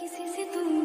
किसी से तुम